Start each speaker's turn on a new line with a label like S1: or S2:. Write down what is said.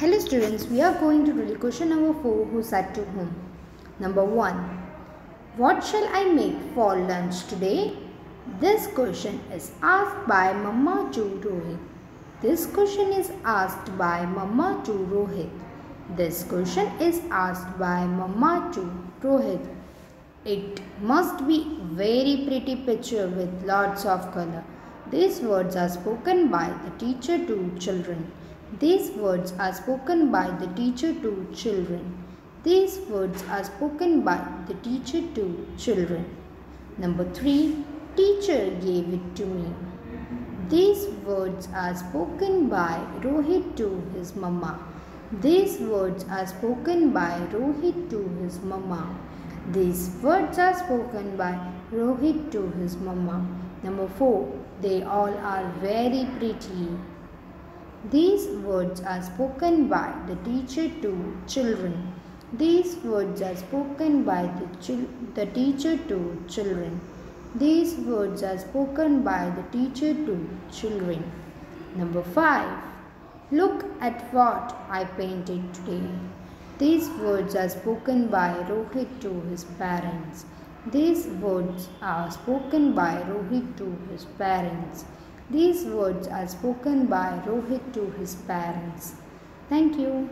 S1: Hello students, we are going to do question number 4 who said to whom. Number 1. What shall I make for lunch today? This question is asked by Mama to Rohit. This question is asked by Mama to Rohit. This question is asked by Mama to Rohit. It must be very pretty picture with lots of color. These words are spoken by the teacher to children. These words are spoken by the teacher to children. These words are spoken by the teacher to children. Number 3. Teacher gave it to me. These words are spoken by Rohit to his mama. These words are spoken by Rohit to his mama. These words are spoken by Rohit to his mama. Number 4. They all are very pretty. These words are spoken by the teacher to children. These words are spoken by the, the teacher to children. These words are spoken by the teacher to children. Number 5. Look at what I painted today. These words are spoken by Rohit to his parents. These words are spoken by Rohit to his parents. These words are spoken by Rohit to his parents. Thank you.